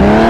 Yeah.